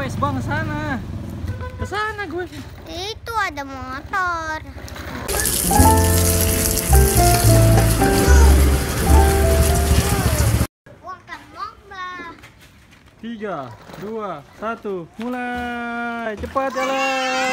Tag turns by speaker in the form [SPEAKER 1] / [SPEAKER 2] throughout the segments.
[SPEAKER 1] Digoes bang sana. Ke sana gue.
[SPEAKER 2] Itu ada motor. Lomba.
[SPEAKER 1] Tiga, dua, satu, mulai. Cepat jalan.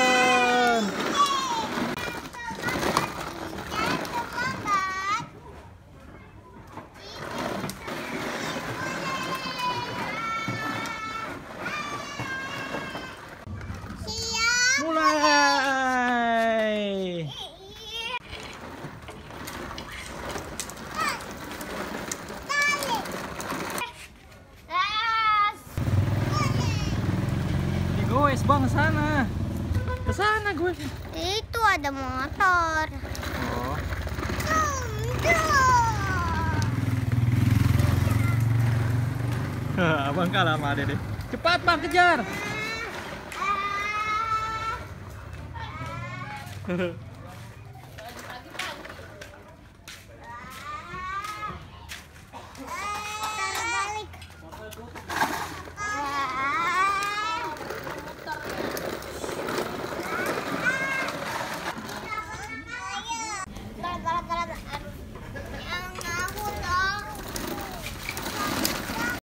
[SPEAKER 1] Digoes bang sana. Ke sana gue.
[SPEAKER 2] Itu ada motor.
[SPEAKER 1] Oh. Abang kalah sama Ade deh. Cepat bang kejar. cara, cara.